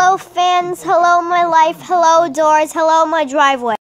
hello fans, hello my life, hello doors, hello my driveway.